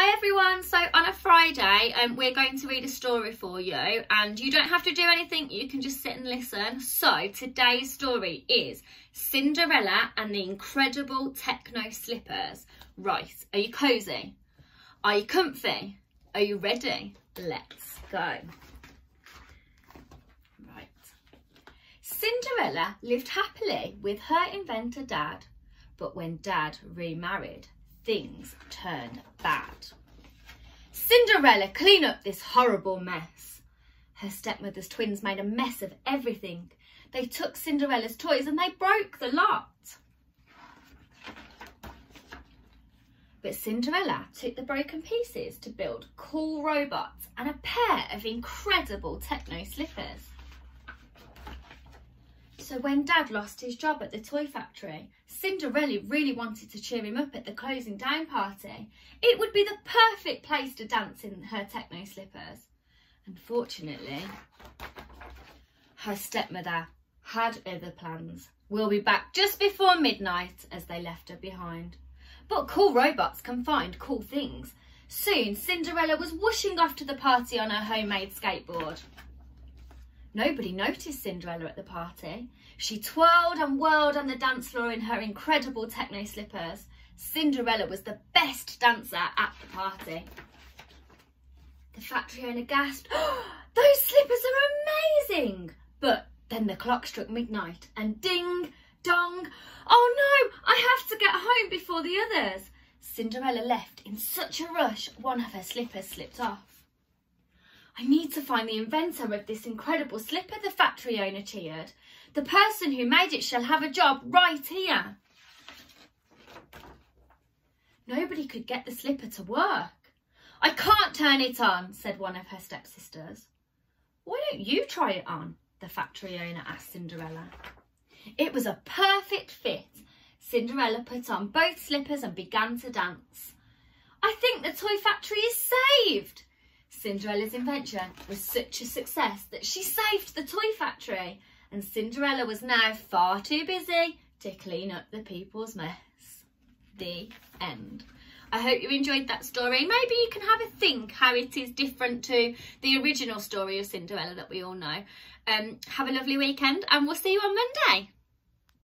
Hi everyone, so on a Friday um, we're going to read a story for you and you don't have to do anything, you can just sit and listen. So today's story is Cinderella and the Incredible Techno Slippers. Right, are you cosy? Are you comfy? Are you ready? Let's go. Right. Cinderella lived happily with her inventor dad, but when dad remarried, things turned bad. Cinderella, clean up this horrible mess. Her stepmother's twins made a mess of everything. They took Cinderella's toys and they broke the lot. But Cinderella took the broken pieces to build cool robots and a pair of incredible techno slippers. So when Dad lost his job at the toy factory, Cinderella really wanted to cheer him up at the closing down party. It would be the perfect place to dance in her techno slippers. Unfortunately, her stepmother had other plans. We'll be back just before midnight as they left her behind. But cool robots can find cool things. Soon, Cinderella was whooshing off to the party on her homemade skateboard. Nobody noticed Cinderella at the party. She twirled and whirled on the dance floor in her incredible techno slippers. Cinderella was the best dancer at the party. The factory owner gasped, oh, those slippers are amazing! But then the clock struck midnight and ding, dong, oh no, I have to get home before the others. Cinderella left in such a rush, one of her slippers slipped off. I need to find the inventor of this incredible slipper, the factory owner cheered. The person who made it shall have a job right here. Nobody could get the slipper to work. I can't turn it on, said one of her stepsisters. Why don't you try it on? The factory owner asked Cinderella. It was a perfect fit. Cinderella put on both slippers and began to dance. I think the toy factory is saved, Cinderella's invention was such a success that she saved the toy factory and Cinderella was now far too busy to clean up the people's mess. The end. I hope you enjoyed that story. Maybe you can have a think how it is different to the original story of Cinderella that we all know. Um, have a lovely weekend and we'll see you on Monday.